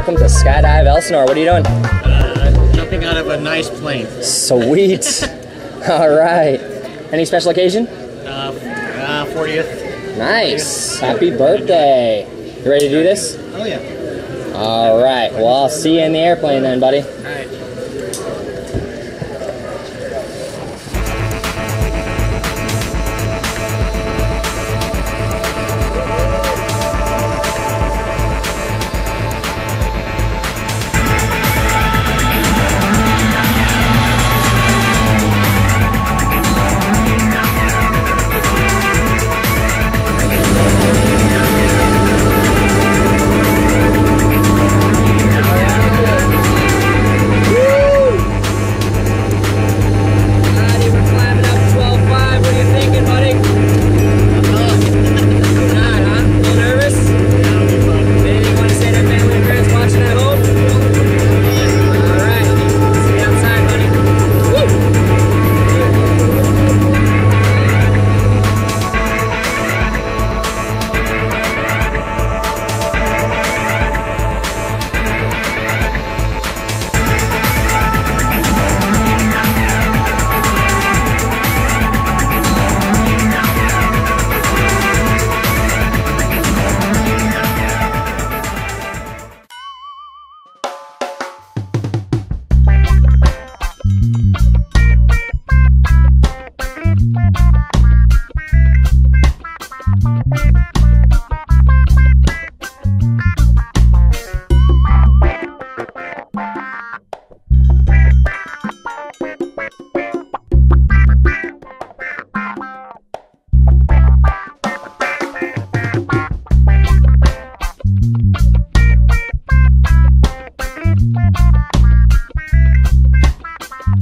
welcome to Skydive Elsinore. What are you doing? Uh, jumping out of a nice plane. Sweet. All right. Any special occasion? Uh, uh, 40th. Nice. Happy birthday. You ready to do this? Oh, yeah. All right. Well, I'll see you in the airplane then, buddy. All right.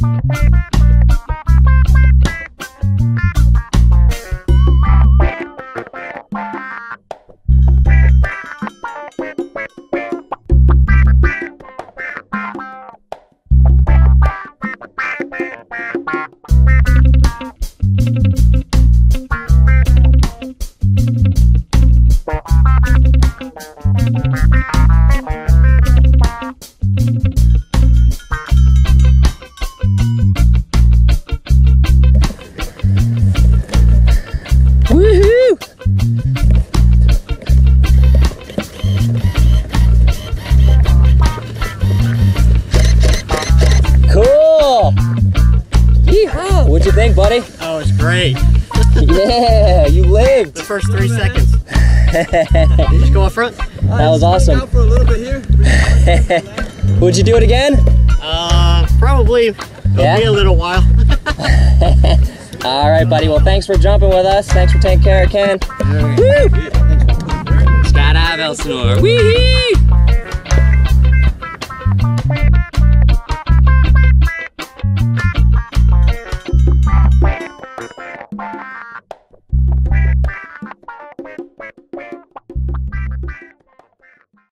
Woohoo! Think, buddy? Oh, it's great. Yeah, you lived! The first three seconds. Just go up front. That was awesome. for a little bit here. Would you do it again? Uh, probably. It'll Yeah? be a little while. All right, buddy. Well, thanks for jumping with us. Thanks for taking care of Ken. Woo! Skydive Elsinore. Wee